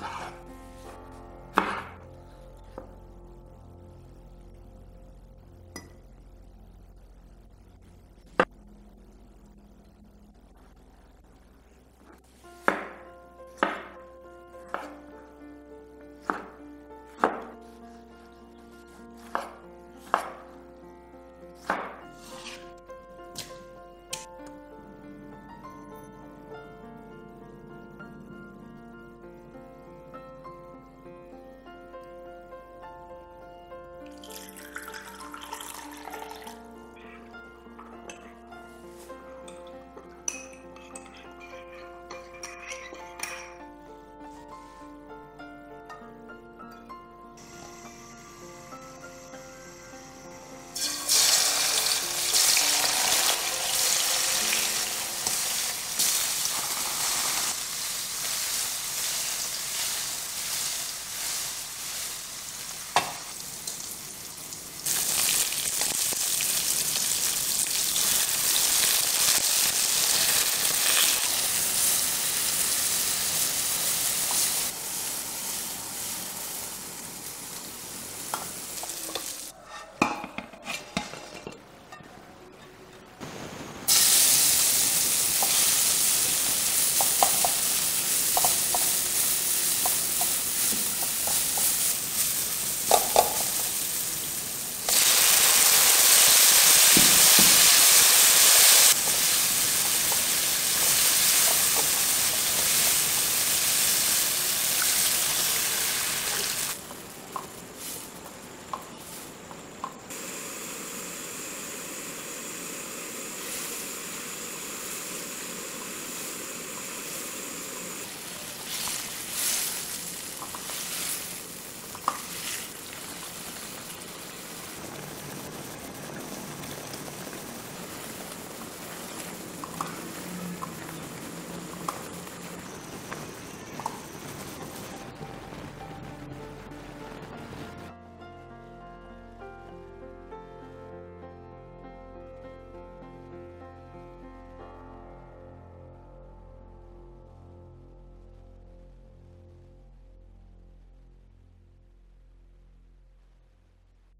あっ!